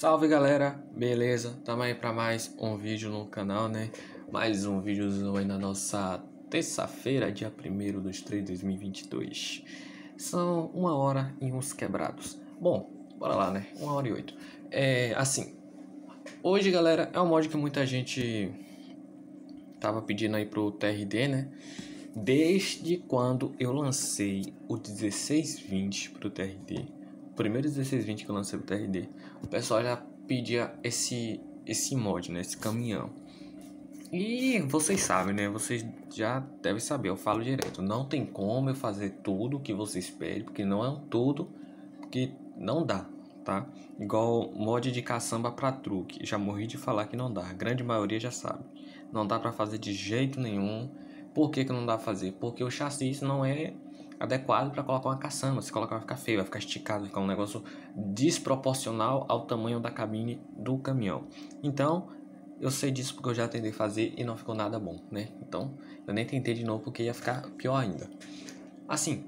Salve galera, beleza? Tamo aí pra mais um vídeo no canal, né? Mais um vídeo aí na nossa terça-feira, dia 1 de 3 de 2022. São uma hora e uns quebrados. Bom, bora lá, né? Uma hora e oito. É, assim, hoje galera, é um mod que muita gente tava pedindo aí pro TRD, né? Desde quando eu lancei o 1620 pro TRD primeiro 1620 que eu lancei o TRD, o pessoal já pedia esse, esse mod, né? Esse caminhão. E vocês sabem, né? Vocês já devem saber, eu falo direto. Não tem como eu fazer tudo que vocês pedem, porque não é um tudo, porque não dá, tá? Igual mod de caçamba para truque. Já morri de falar que não dá. A grande maioria já sabe. Não dá para fazer de jeito nenhum. Por que, que não dá pra fazer? Porque o chassi não é adequado para colocar uma caçamba. Se colocar vai ficar feio, vai ficar esticado, vai ficar um negócio desproporcional ao tamanho da cabine do caminhão. Então, eu sei disso porque eu já tentei fazer e não ficou nada bom, né? Então, eu nem tentei de novo porque ia ficar pior ainda. Assim,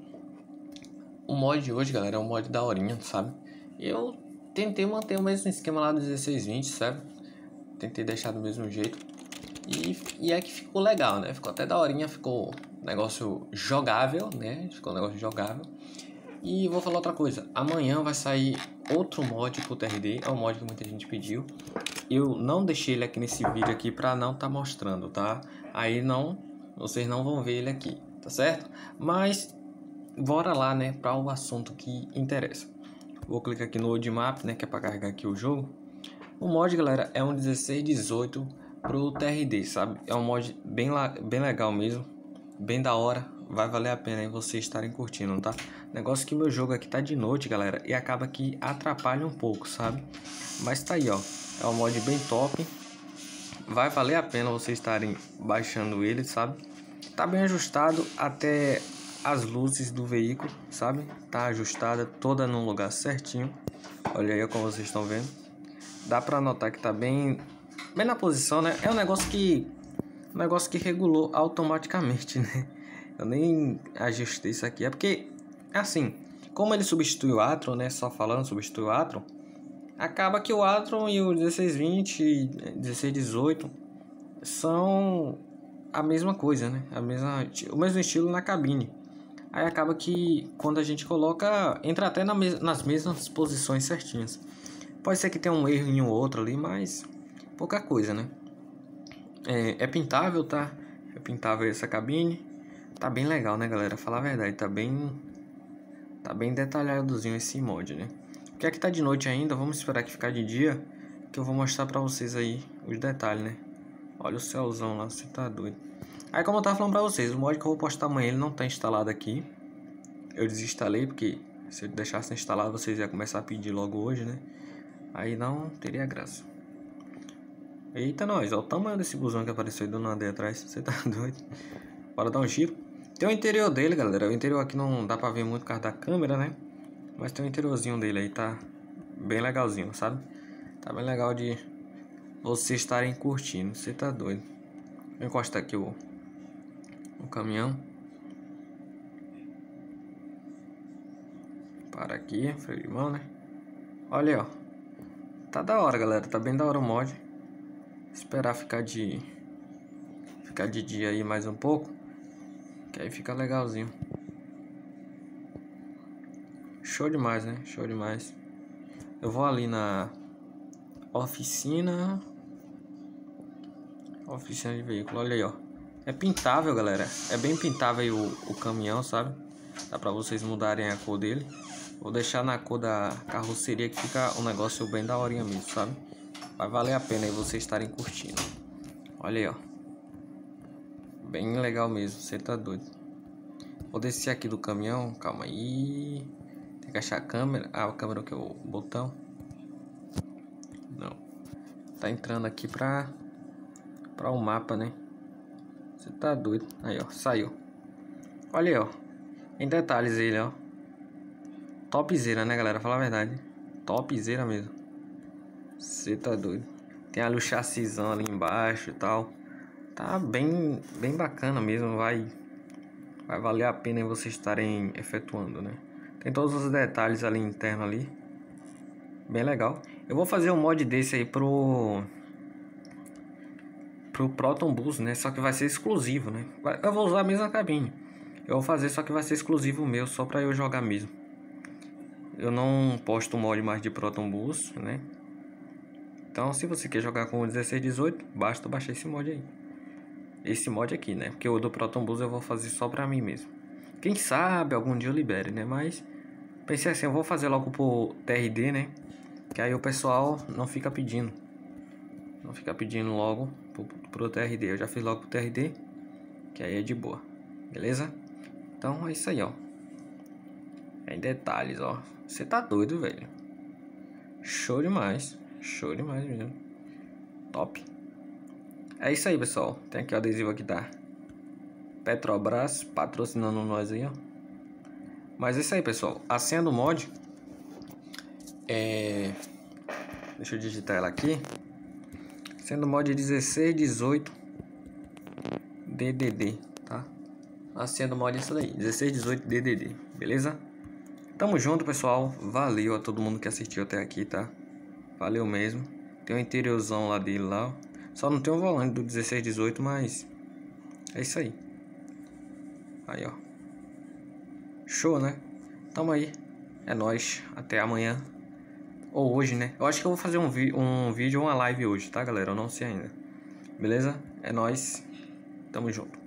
o mod de hoje, galera, é um mod da horinha, sabe? Eu tentei manter o mesmo esquema lá do 1620, sabe? Tentei deixar do mesmo jeito. E, e é que ficou legal, né? Ficou até da horinha, ficou negócio jogável, né? Ficou um negócio jogável. E vou falar outra coisa. Amanhã vai sair outro mod pro TRD. É um mod que muita gente pediu. Eu não deixei ele aqui nesse vídeo aqui pra não tá mostrando, tá? Aí não, vocês não vão ver ele aqui, tá certo? Mas bora lá, né, para o assunto que interessa. Vou clicar aqui no Old Map, né, que é para carregar aqui o jogo. O mod, galera, é um 1618 pro TRD, sabe? É um mod bem, bem legal mesmo bem da hora. Vai valer a pena aí vocês estarem curtindo, tá? Negócio que meu jogo aqui tá de noite, galera, e acaba que atrapalha um pouco, sabe? Mas tá aí, ó. É um mod bem top. Vai valer a pena vocês estarem baixando ele, sabe? Tá bem ajustado até as luzes do veículo, sabe? Tá ajustada toda no lugar certinho. Olha aí como vocês estão vendo. Dá pra notar que tá bem, bem na posição, né? É um negócio que um negócio que regulou automaticamente, né? Eu nem ajustei isso aqui. É porque, assim, como ele substitui o Atron, né? Só falando, substitui o Atron. Acaba que o Atron e o 1620, 1618 são a mesma coisa, né? A mesma, o mesmo estilo na cabine. Aí acaba que quando a gente coloca, entra até na nas mesmas posições certinhas. Pode ser que tenha um erro em um outro ali, mas pouca coisa, né? É, é pintável, tá? É pintável essa cabine. Tá bem legal, né, galera? Falar a verdade, tá bem... Tá bem detalhadozinho esse mod, né? Porque aqui tá de noite ainda, vamos esperar que ficar de dia. Que eu vou mostrar pra vocês aí os detalhes, né? Olha o céuzão lá, você tá doido. Aí como eu tava falando pra vocês, o mod que eu vou postar amanhã, ele não tá instalado aqui. Eu desinstalei porque se eu deixasse instalado, vocês iam começar a pedir logo hoje, né? Aí não teria graça. Eita, nós, olha o tamanho desse busão que apareceu aí do nada aí atrás. Você tá doido? Bora dar um giro. Tem o interior dele, galera. O interior aqui não dá pra ver muito por causa da câmera, né? Mas tem o interiorzinho dele aí, tá bem legalzinho, sabe? Tá bem legal de vocês estarem curtindo. Você tá doido. Vou encostar aqui o, o caminhão. Para aqui, freio de mão, né? Olha aí, ó. Tá da hora, galera. Tá bem da hora o mod. Esperar ficar de ficar de dia aí mais um pouco, que aí fica legalzinho. Show demais, né? Show demais. Eu vou ali na oficina oficina de veículo, olha aí, ó. É pintável, galera. É bem pintável o, o caminhão, sabe? Dá pra vocês mudarem a cor dele. Vou deixar na cor da carroceria que fica um negócio bem da horinha mesmo, sabe? Vai valer a pena aí vocês estarem curtindo. Olha aí, ó. Bem legal mesmo, você tá doido. Vou descer aqui do caminhão, calma aí. Tem que achar a câmera. Ah, a câmera que é o botão. Não. Tá entrando aqui pra para o mapa, né? Você tá doido. Aí, ó, saiu. Olha aí, ó. Em detalhes ele, ó. Topzera, né, galera? Fala a verdade. Topzera mesmo. Você tá doido. Tem ali o chassizão ali embaixo e tal. Tá bem, bem bacana mesmo. Vai, vai valer a pena vocês estarem efetuando, né? Tem todos os detalhes ali interno ali. Bem legal. Eu vou fazer um mod desse aí pro pro Proton Bus, né? Só que vai ser exclusivo, né? Eu vou usar a mesma cabine. Eu vou fazer, só que vai ser exclusivo meu, só pra eu jogar mesmo. Eu não posto mod mais de Proton Bus, né? Então, se você quer jogar com o 1618, basta baixar esse mod aí. Esse mod aqui, né? Porque o do Proton eu vou fazer só pra mim mesmo. Quem sabe algum dia eu libere, né? Mas pensei assim, eu vou fazer logo pro TRD, né? Que aí o pessoal não fica pedindo. Não fica pedindo logo pro, pro TRD. Eu já fiz logo pro TRD. Que aí é de boa. Beleza? Então é isso aí, ó. É em detalhes, ó. Você tá doido, velho. Show demais. Show demais mesmo. Top. É isso aí, pessoal. Tem aqui o adesivo aqui da Petrobras patrocinando nós aí, ó. Mas é isso aí, pessoal. A senha do mod é... Deixa eu digitar ela aqui. Sendo mod 1618 DDD, tá? A senha do mod é essa daí, 1618 DDD, beleza? Tamo junto, pessoal. Valeu a todo mundo que assistiu até aqui, tá? Valeu mesmo. Tem um interiorzão lá dele lá. Só não tem o um volante do 1618, mas é isso aí. Aí, ó. Show, né? Tamo aí. É nóis. Até amanhã. Ou hoje, né? Eu acho que eu vou fazer um, um vídeo ou uma live hoje, tá, galera? Eu não sei ainda. Beleza? É nóis. Tamo junto.